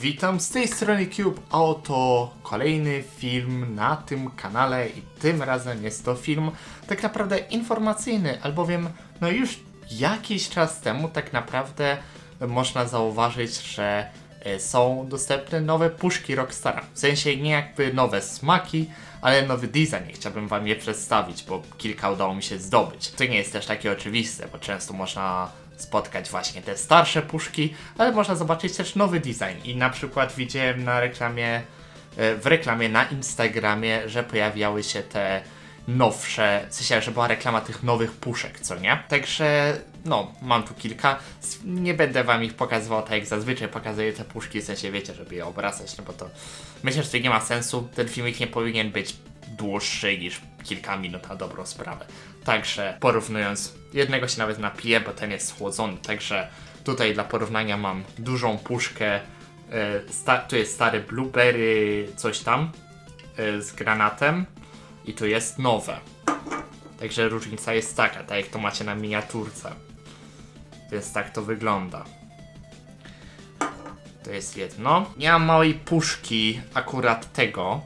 Witam z tej strony Cube, a oto kolejny film na tym kanale i tym razem jest to film tak naprawdę informacyjny, albowiem no już jakiś czas temu tak naprawdę można zauważyć, że e, są dostępne nowe puszki Rockstara. W sensie nie jakby nowe smaki, ale nowy design. Chciałbym wam je przedstawić, bo kilka udało mi się zdobyć. To nie jest też takie oczywiste, bo często można spotkać właśnie te starsze puszki, ale można zobaczyć też nowy design. I na przykład widziałem na reklamie, e, w reklamie na Instagramie, że pojawiały się te nowsze, w sensie, że była reklama tych nowych puszek, co nie? Także, no, mam tu kilka. Nie będę wam ich pokazywał tak jak zazwyczaj pokazuję te puszki, w sensie wiecie, żeby je obracać, no bo to myślę, że to nie ma sensu. Ten filmik nie powinien być dłuższy niż kilka minut na dobrą sprawę. Także porównując, jednego się nawet napiję, bo ten jest schłodzony, także tutaj dla porównania mam dużą puszkę, e, tu jest stary blueberry, coś tam, e, z granatem i tu jest nowe. Także różnica jest taka, tak jak to macie na miniaturce. Więc tak to wygląda. To jest jedno. Nie mam małej puszki akurat tego,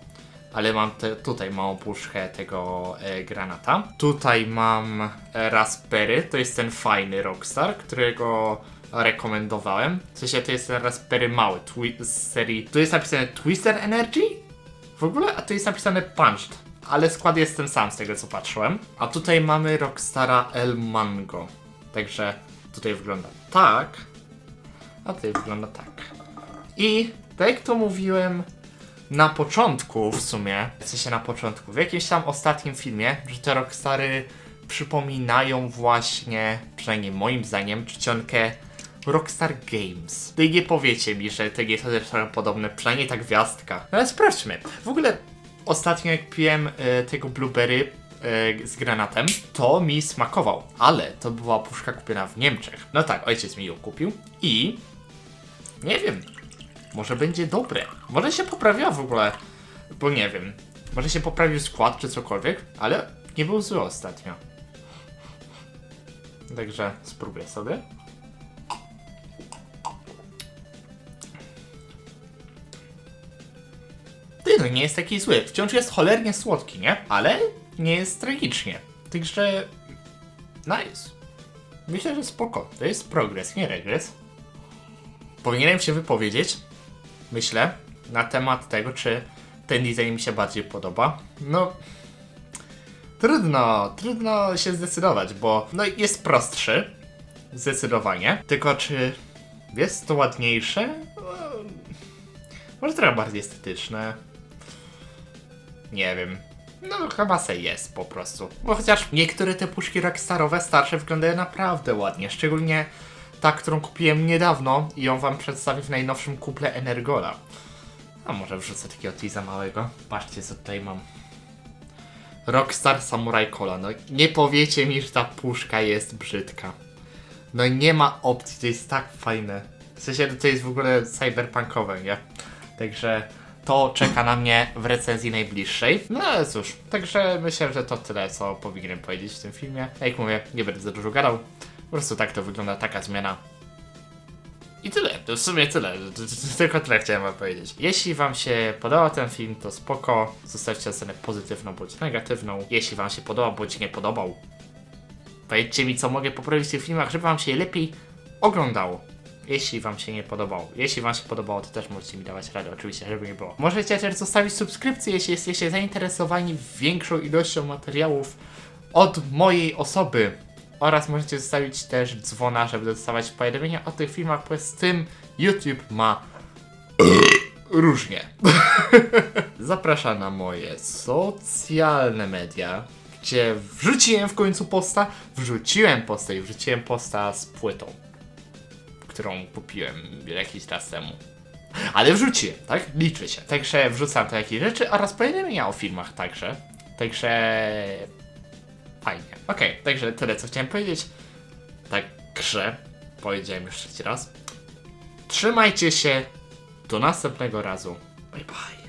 ale mam te, tutaj małą puszkę tego e, granata. Tutaj mam e, Raspberry, to jest ten fajny Rockstar, którego rekomendowałem. W sensie to jest ten Raspberry mały z serii. Tu jest napisane Twister Energy? W ogóle? A tu jest napisane Punched. Ale skład jest ten sam z tego co patrzyłem. A tutaj mamy Rockstara El Mango. Także tutaj wygląda tak. A tutaj wygląda tak. I tak jak to mówiłem na początku w sumie, w sensie na początku, w jakimś tam ostatnim filmie, że te Rockstary przypominają właśnie, przynajmniej moim zdaniem, czcionkę Rockstar Games. I nie powiecie mi, że te gry są też trochę podobne, przynajmniej ta gwiazdka. No ale sprawdźmy. W ogóle ostatnio jak piłem e, tego blueberry e, z granatem, to mi smakował, ale to była puszka kupiona w Niemczech. No tak, ojciec mi ją kupił i nie wiem, może będzie dobre. Może się poprawiła w ogóle, bo nie wiem. Może się poprawił skład czy cokolwiek, ale nie był zły ostatnio. Także spróbuję sobie. Ty, no nie jest taki zły. Wciąż jest cholernie słodki, nie? Ale nie jest tragicznie. Także nice. Myślę, że spoko. To jest progres, nie regres. Powinienem się wypowiedzieć, myślę, na temat tego, czy ten design mi się bardziej podoba. No, trudno, trudno się zdecydować, bo no jest prostszy, zdecydowanie. Tylko czy jest to ładniejsze? No, może trochę bardziej estetyczne. Nie wiem. No chyba se jest po prostu. Bo chociaż niektóre te puszki rockstarowe starsze wyglądają naprawdę ładnie. Szczególnie ta, którą kupiłem niedawno i ją wam przedstawię w najnowszym kuple Energola. A może wrzucę takiego teasa małego. Patrzcie co tutaj mam. Rockstar Samurai Cola. No nie powiecie mi, że ta puszka jest brzydka. No nie ma opcji, to jest tak fajne. W sensie to jest w ogóle cyberpunkowe, nie? Także to czeka na mnie w recenzji najbliższej. No ale cóż, także myślę, że to tyle, co powinienem powiedzieć w tym filmie. Jak mówię, nie będę za dużo gadał. Po prostu tak to wygląda, taka zmiana. I tyle, to w sumie tyle, tylko tyle chciałem wam powiedzieć. Jeśli wam się podobał ten film, to spoko, zostawcie ocenę pozytywną bądź negatywną. Jeśli wam się podobał bądź nie podobał, powiedzcie mi co mogę poprawić w tych filmach, żeby wam się lepiej oglądało. Jeśli wam się nie podobało. Jeśli wam się podobało, to też możecie mi dawać radę, oczywiście, żeby nie było. Możecie też zostawić subskrypcję, jeśli jesteście zainteresowani większą ilością materiałów od mojej osoby. Oraz możecie zostawić też dzwona, żeby dostawać powiadomienia o tych filmach, bo z tym YouTube ma różnie. Zapraszam na moje socjalne media, gdzie wrzuciłem w końcu posta, wrzuciłem posta i wrzuciłem posta z płytą, którą kupiłem jakiś czas temu. Ale wrzuciłem, tak? Liczy się. Także wrzucam takie rzeczy oraz powiadomienia o filmach także. Także fajnie. Okej, także tyle co chciałem powiedzieć. Także powiedziałem już trzeci raz. Trzymajcie się. Do następnego razu. Bye bye.